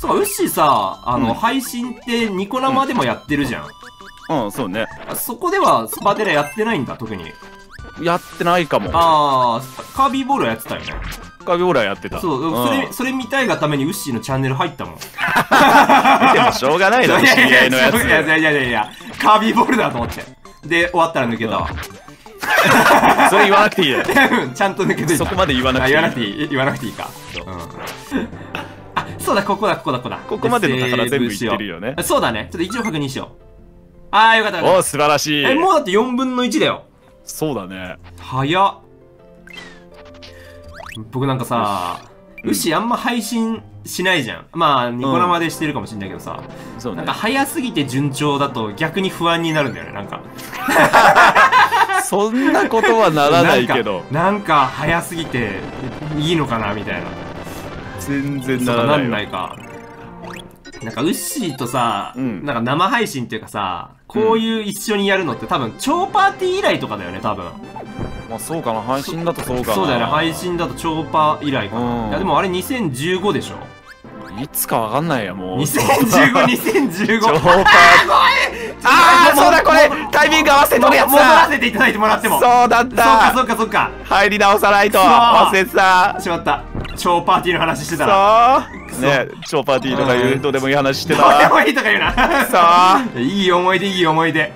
そうか、ウッシーさ、あの、うん配信ってニコ生でもやってるじゃん。うん、そうね。あそこではスパデラやってないんだ、特に。やってないかも。あー、カービーボールはやってたよね。カビオーラやってた。そう、んそれ、それ見たいがためにウッシーのチャンネル入ったもん。見てもしょうがないだろ、知り合いのやつ。いやいやいやいやいや、カービーボールだと思って。で、終わったら抜けたわ。それ言わなくていいよ。ちゃんと抜けといた。そこまで言わなくあていい言わなくていい。言わなくていいか。うん。あ、そうだ、ここだ、ここだ、ここだ。ここまでの宝全部言ってるよねそうだね。ちょっと一応確認しよう。あー、よかったお素晴らしいた。。え、もうだって4分の1だよ。そうだね。早っ。僕なんかさ、うんウシあんま配信しないじゃん。まあ、ニコ生でしてるかもしんないけどさ、そうねなんか。早すぎて順調だと逆に不安になるんだよね、なんか。そんなことはならないけど。なんかなんか早すぎていいのかなみたいな。全然なならないわ。んないか。なんか、ウッシーとさ、うんなんか生配信っていうかさ、こういう一緒にやるのって多分、超パーティー以来とかだよね、多分。まあそうかな、配信だとそうかな。そうだよね、配信だと超パー以来かな。うんいや、でもあれ2015でしょいつかわかんないよ、もう。2015、2015。超パーああー、そうだ、これタイミング合わせとるやつ戻らだせていただいてもらっても。そうだっそうか、たそうか、そうか。入り直さないと忘れてたしまった。超パーティーの話してたら。ね超パーティーとかいうどうでもいい話してどうでた もいいとか言うな。さいい思い出、いい思い出。